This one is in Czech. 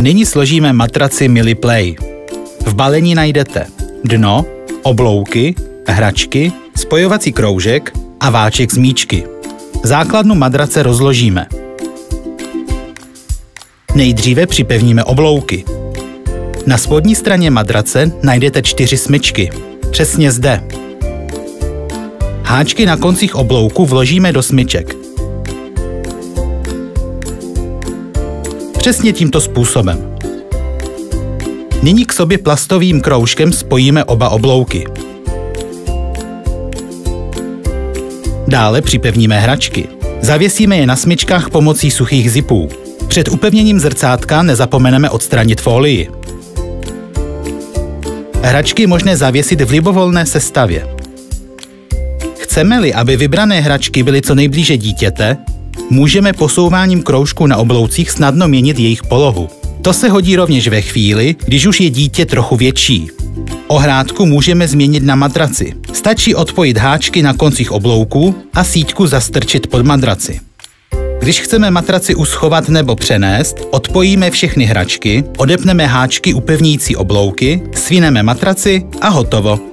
Nyní složíme matraci Mili Play. V balení najdete dno, oblouky, hračky, spojovací kroužek a váček z míčky. Základnu madrace rozložíme. Nejdříve připevníme oblouky. Na spodní straně madrace najdete čtyři smyčky. Přesně zde. Háčky na koncích oblouku vložíme do smyček. Přesně tímto způsobem. Nyní k sobě plastovým kroužkem spojíme oba oblouky. Dále připevníme hračky. Zavěsíme je na smyčkách pomocí suchých zipů. Před upevněním zrcátka nezapomeneme odstranit folii. Hračky možné zavěsit v libovolné sestavě. Chceme-li, aby vybrané hračky byly co nejblíže dítěte, můžeme posouváním kroužku na obloucích snadno měnit jejich polohu. To se hodí rovněž ve chvíli, když už je dítě trochu větší. Ohrádku můžeme změnit na madraci. Stačí odpojit háčky na koncích oblouků a síťku zastrčit pod madraci. Když chceme matraci uschovat nebo přenést, odpojíme všechny hračky, odepneme háčky upevnící oblouky, svineme matraci a hotovo.